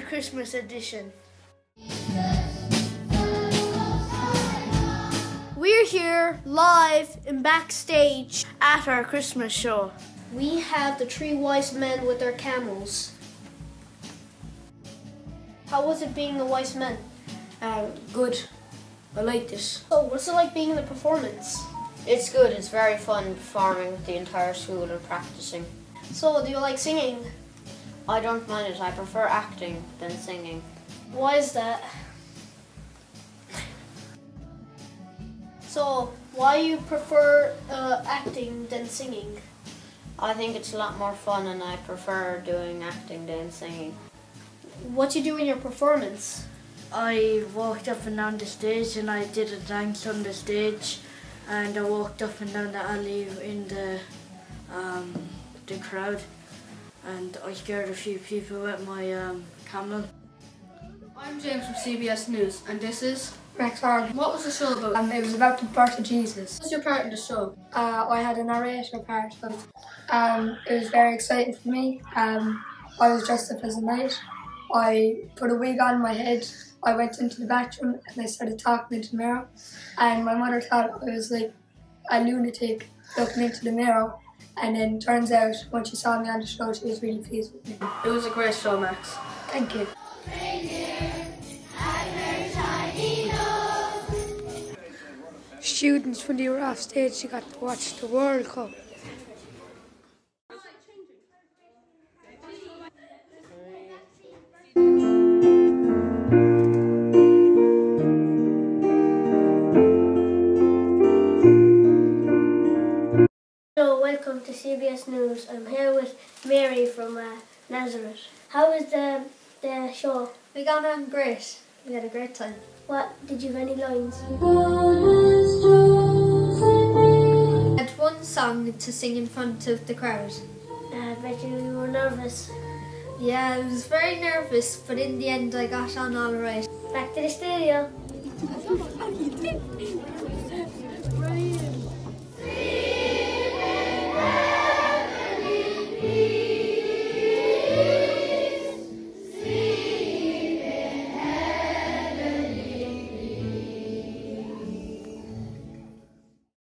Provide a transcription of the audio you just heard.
Christmas edition. We're here live and backstage at our Christmas show. We have the three wise men with their camels. How was it being the wise men? Uh, good. I like this. So, what's it like being in the performance? It's good. It's very fun performing with the entire school and practicing. So, do you like singing? I don't mind it. I prefer acting than singing. Why is that? So, why you prefer uh, acting than singing? I think it's a lot more fun and I prefer doing acting than singing. What you do in your performance? I walked up and down the stage and I did a dance on the stage and I walked up and down the alley in the um, the crowd and I scared a few people with my um, camel. I'm James from CBS News and this is Rex Harlan. What was the show about? Um, it was about the birth of Jesus. What's your part in the show? Uh, I had a narrator part of it. Um, it was very exciting for me. Um, I was dressed up as a knight. I put a wig on my head. I went into the bathroom and I started talking into the mirror. And my mother thought I was like a lunatic looking into the mirror. And then turns out when she saw me on the show, she was really pleased with me. It was a great show, Max. Thank you. Students, when they were off stage, they got to watch the World Cup. Welcome to CBS News. I'm here with Mary from uh, Nazareth. How was the the show? We got on great. We had a great time. What did you have any lines? We had one song to sing in front of the crowd. Uh, I bet you were nervous. Yeah, I was very nervous, but in the end I got on all right. Back to the studio. Be